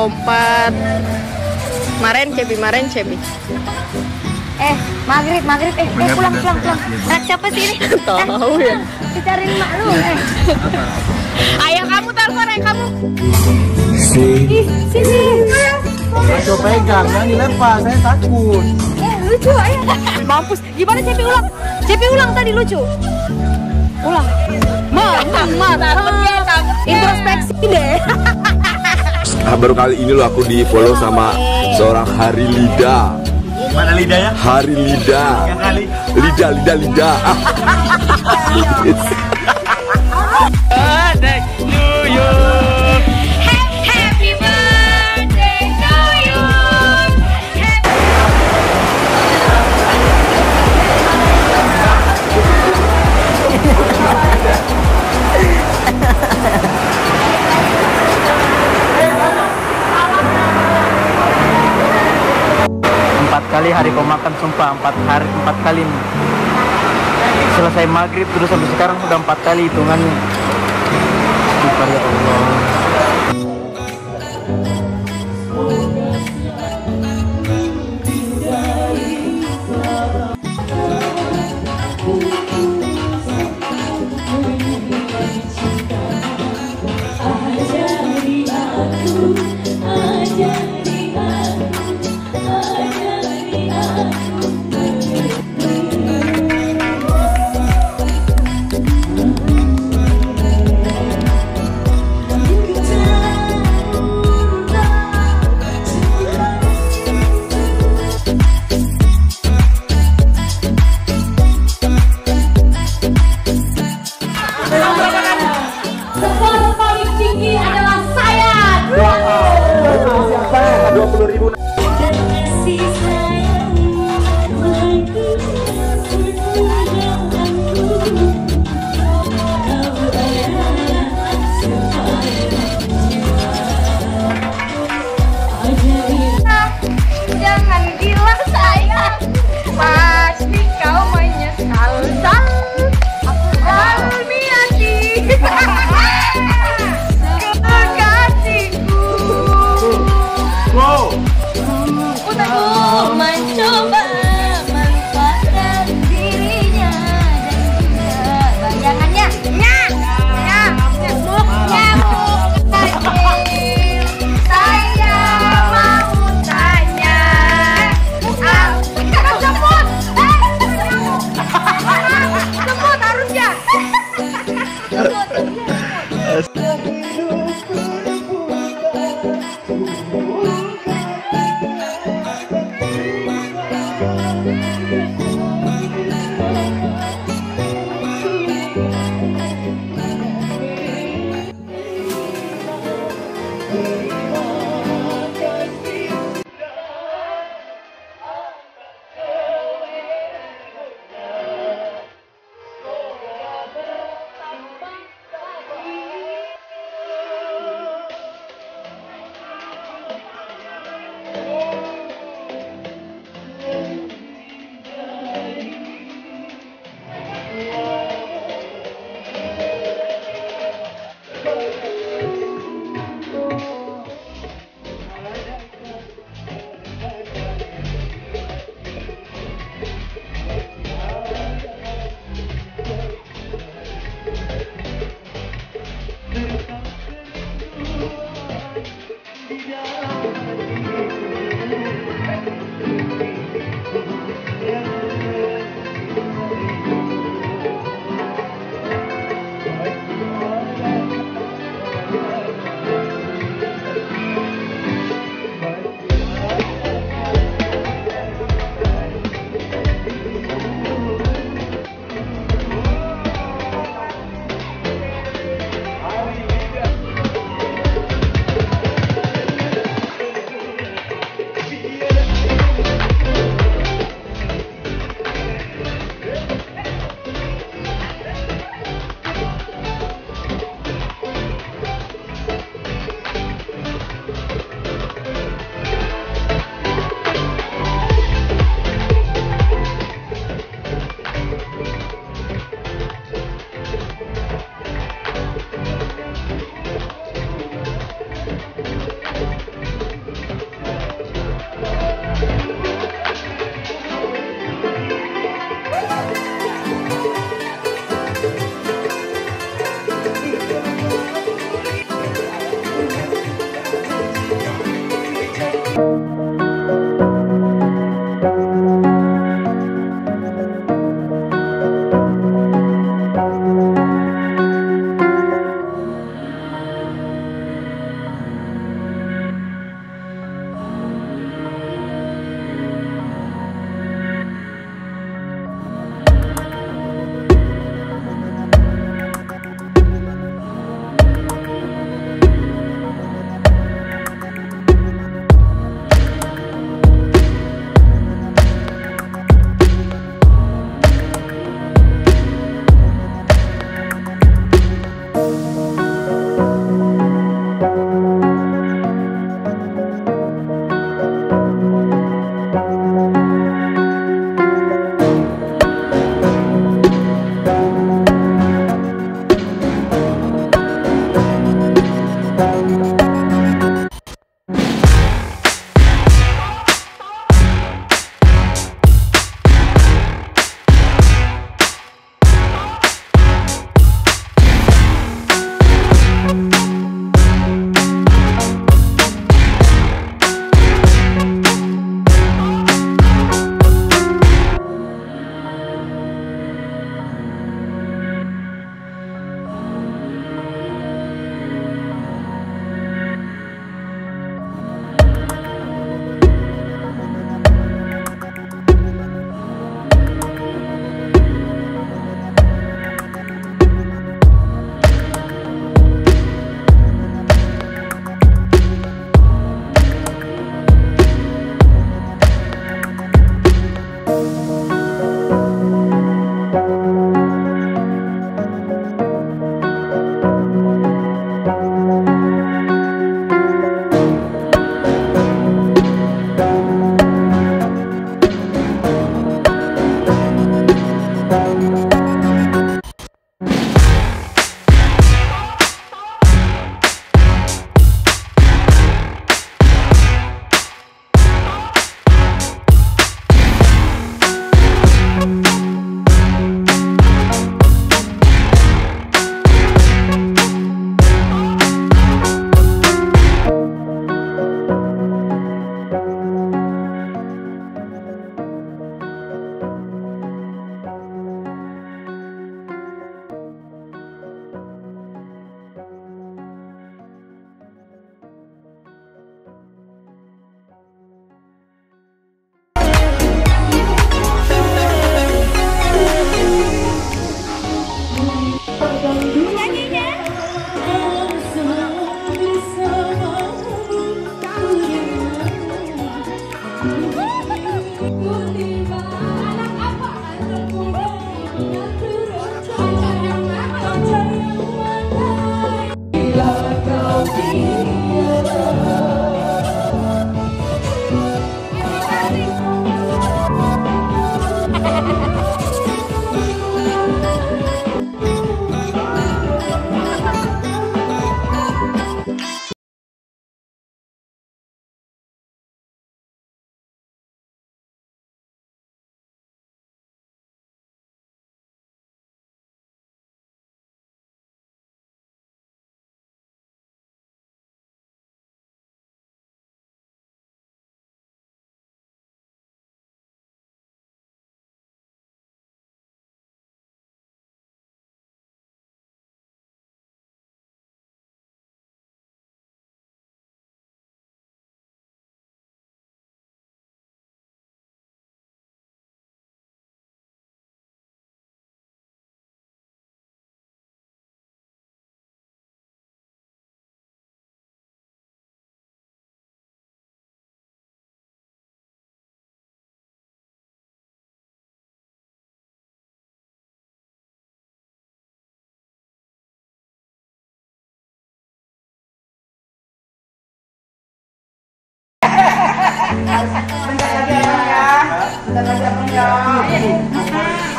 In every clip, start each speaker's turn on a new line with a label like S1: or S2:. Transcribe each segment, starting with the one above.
S1: Lompat-lompat. Maren cebi, maren cebi.
S2: Eh, maghrib, maghrib. Eh, eh pulang, pulang, pulang. Anak siapa sih ini?
S1: Tahu ya.
S2: Dicariin mak lu. Eh,
S1: Ayah kamu telepon ayah kamu.
S2: ih, sini.
S3: Ayo pegang, jangan dilempar, saya takut.
S2: Eh, lucu ayo. Mampus. Gimana Cepi ulang? Cepi ulang tadi lucu. Ulang. Ma, ma, ma. Introspeksi deh.
S4: Ah, baru kali ini loh aku di follow sama seorang Hari Lida.
S3: Mana lidahnya?
S4: Hari Lida. Lida, Lida, Lida.
S2: Happy
S5: hari kau makan sumpah empat hari empat kali selesai maghrib terus sampai sekarang sudah empat kali hitungannya. Sumpah, ya Allah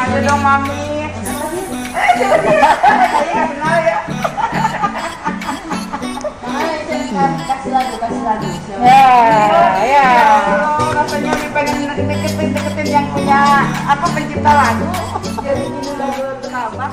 S6: Ayo dong mami. Eh, coba dia. Saya nggak kenal ya.
S2: Kasih lagu, kasih lagu.
S6: Ya, ya. Oh, rasanya nih pengen deketin deketin yang punya apa pencipta lagu. Jadi ini lagu kenapa?